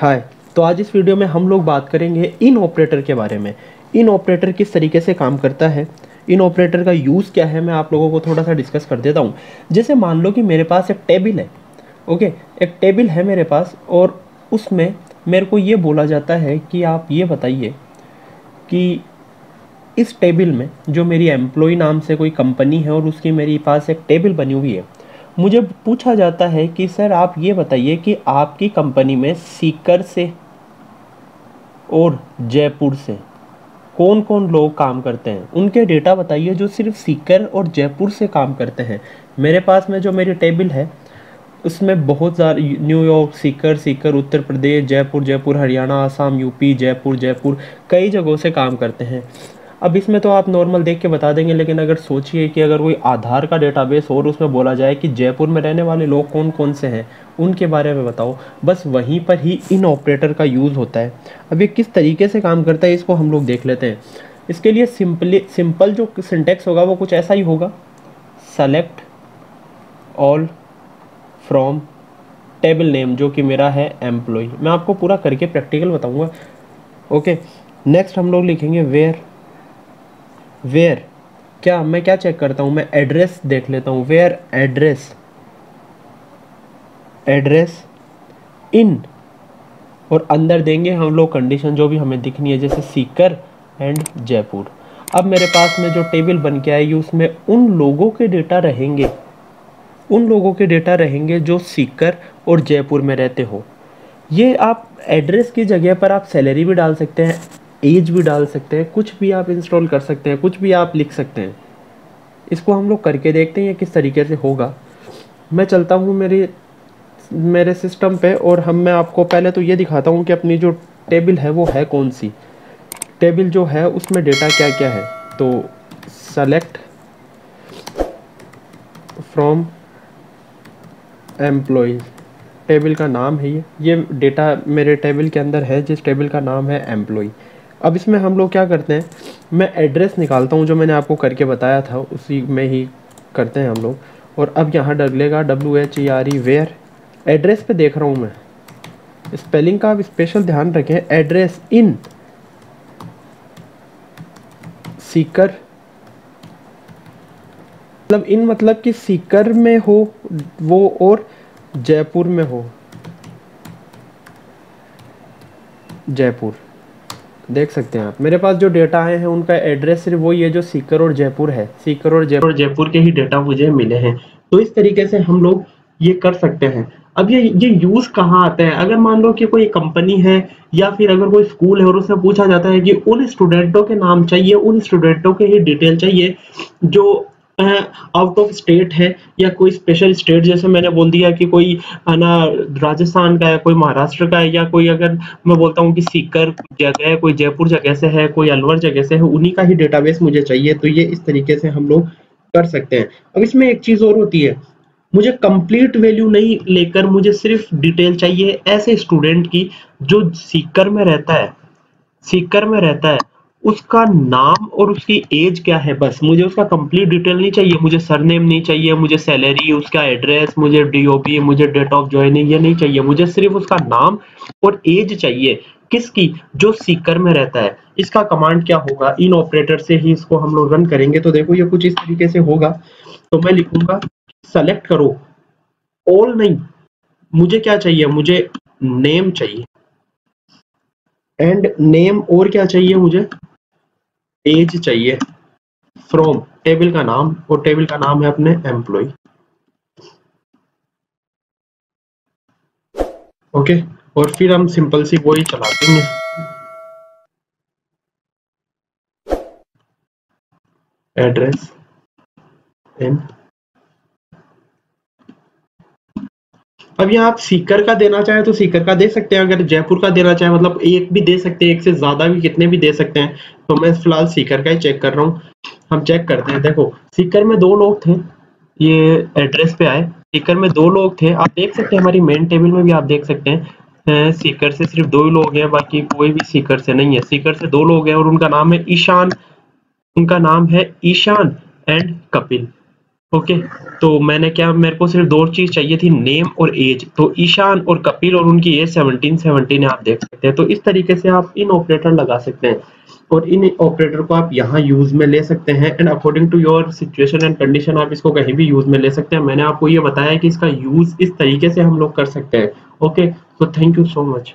हाय तो आज इस वीडियो में हम लोग बात करेंगे इन ऑपरेटर के बारे में। इन ऑपरेटर किस तरीके से काम करता है? इन ऑपरेटर का यूज़ क्या है? मैं आप लोगों को थोड़ा सा डिस्कस कर देता हूँ। जैसे मान लो कि मेरे पास एक टेबल है, ओके? एक टेबल है मेरे पास और उसमें मेरे को ये बोला जाता है कि आप ये बताइए कि इस टेबल में जो मेरी एम्प्लॉय नाम से कोई कंपनी है और उसकी मेरे पास एक टेबल बनी हुई है मुझे पूछा जाता है कि, सर, आप ये बताइए कि आपकी कंपनी में सीकर से और जयपुर से कौन कौन लोग काम करते हैं? उनके डेटा बताइए जो सिर्फ़ सीकर और जयपुर से काम करते हैं। मेरे पास में जो मेरी टेबल है, उसमें बहुत सारे New York Sikar Sikar, Uttar Pradesh, Jaipur Jaipur, Haryana, Assam, UP, Jaipur Jaipur, कई जगहों से काम करते हैं। अब इसमें तो आप नॉर्मल देख के बता देंगे, लेकिन अगर सोचिए कि अगर कोई आधार का डेटाबेस और उसमें बोला जाए कि जयपुर में रहने वाले लोग कौन कौन से हैं, उनके बारे में बताओ। बस वहीं पर ही इन ऑपरेटर का यूज़ होता है। अब ये किस तरीके से काम करता है, इसको हम लोग देख लेते हैं। इसके लिए सिंपली सिंपल जो सिंटेक्स होगा, वो कुछ ऐसा ही होगा। Select all from table name जो कि मेरा है एम्प्लॉय मैं आपको पूरा करके प्रैक्टिकल बताऊँगा। ओके नेक्स्ट हम लोग लिखेंगे वेयर वेयर क्या मैं क्या चेक करता हूँ? मैं एड्रेस देख लेता हूँ। वेयर एड्रेस एड्रेस इन और अंदर देंगे हम लोग कंडीशन जो भी हमें दिखनी है, जैसे सीकर एंड जयपुर। अब मेरे पास में जो टेबल बन के आएगी, उसमें उन लोगों के डेटा रहेंगे। उन लोगों के डेटा रहेंगे जो सीकर और जयपुर में रहते हो। ये आप एड्रेस की जगह पर आप सैलरी भी डाल सकते हैं। एज भी डाल सकते हैं, कुछ भी आप इंस्टॉल कर सकते हैं, कुछ भी आप लिख सकते हैं। इसको हम लोग करके देखते हैं किस तरीके से होगा। मैं चलता हूँ मेरे मेरे सिस्टम पे और हम, मैं आपको पहले तो ये दिखाता हूँ कि अपनी जो टेबल है वो है कौन सी। टेबल जो है उसमें डेटा क्या क्या है। तो सेलेक्ट फ्रॉम एम्प्लॉयज़ टेबल का नाम है ये। ये डेटा मेरे टेबल के अंदर है, जिस टेबल का नाम है एम्प्लॉय अब इसमें हम लोग क्या करते हैं, मैं एड्रेस निकालता हूँ जो मैंने आपको करके बताया था, उसी में ही करते हैं हम लोग। और अब यहाँ डलेगा W H E R E where address पे देख रहा हूँ मैं। स्पेलिंग का आप स्पेशल ध्यान रखें एड्रेस इन सीकर मतलब इन मतलब कि सीकर में हो, वो और जयपुर में हो। जयपुर। देख सकते हैं आप। मेरे पास जो डेटा आए हैं, उनका एड्रेस सिर्फ़ वही है जो सीकर और जयपुर है। सीकर और जयपुर जयपुर के ही डेटा मुझे मिले हैं। तो इस तरीके से हम लोग ये कर सकते हैं। अब ये ये यूज़ कहाँ आता है? अगर मान लो कि कोई कंपनी है, या फिर अगर कोई स्कूल है और उससे पूछा जाता है कि उन स्टूडेंटों के नाम चाहिए, उन स्टूडेंटों के ही डिटेल चाहिए, जो आउट ऑफ़ स्टेट है, या कोई स्पेशल स्टेट जैसे मैंने बोल दिया कि कोई, है ना, राजस्थान का है, कोई महाराष्ट्र का है, या कोई अगर मैं बोलता हूँ कि सीकर जगह है, कोई जयपुर जगह से है, कोई अलवर जगह से है, उन्हीं का ही डेटाबेस मुझे चाहिए तो ये इस तरीके से हम लोग कर सकते हैं। अब इसमें एक चीज़ और होती है, मुझे कंप्लीट वैल्यू नहीं लेकर मुझे सिर्फ़ डिटेल चाहिए ऐसे स्टूडेंट की, जो सीकर में रहता है, सीकर में रहता है। उसका नाम और उसकी एज क्या है? बस, मुझे उसका कंप्लीट डिटेल नहीं चाहिए, मुझे सरनेम नहीं चाहिए, मुझे सैलरी उसका एड्रेस मुझे डीओपी मुझे डेट ऑफ़ ज्वाइनिंग ये नहीं चाहिए। मुझे सिर्फ़ उसका नाम और एज चाहिए। किसकी? जो सीकर में रहता है। इसका कमांड क्या होगा? इन ऑपरेटर से ही इसको हम लोग रन करेंगे। तो देखो, ये कुछ इस तरीके से होगा। तो मैं लिखूँगा सेलेक्ट करो। ऑल नहीं। मुझे क्या चाहिए? मुझे नेम चाहिए। एंड नेम और क्या चाहिए मुझे? एज चाहिए फ्रॉम टेबल का नाम और टेबल का नाम है अपने एम्प्लॉय ओके और फिर हम सिंपल सी वही चला देंगे। एड्रेस इन अब यहाँ आप सीकर का देना चाहें तो सीकर का दे सकते हैं, अगर जयपुर का देना चाहें मतलब एक भी दे सकते हैं, एक से ज़्यादा भी कितने भी दे सकते हैं तो मैं फ़िलहाल सीकर का ही चेक कर रहा हूँ। हम चेक करते हैं, देखो सीकर में दो लोग थे, ये एड्रेस पे आए। सीकर में दो लोग थे, आप देख सकते हैं, हमारी मेन टेबल में भी आप देख सकते हैं सीकर से सिर्फ़ दो ही लोग हैं, बाकी कोई भी सीकर से नहीं है। सीकर से दो लोग हैं और उनका नाम है ईशान, उनका नाम है ईशान एंड कपिल। ओके तो मैंने क्या, मेरे को सिर्फ़ दो चीज़ चाहिए थी नेम और एज तो ईशान और कपिल और उनकी एज सेवनटीन सेवनटीन आप देख सकते हैं। तो इस तरीके से आप इन ऑपरेटर लगा सकते हैं। और इन ऑपरेटर को आप यहाँ यूज़ में ले सकते हैं। And according to your situation and condition आप इसको कहीं भी यूज़ में ले सकते हैं। मैंने आपको ये बताया कि इसका यूज़ इस तरीके से हम लोग कर सकते हैं। ओके तो थैंक यू सो much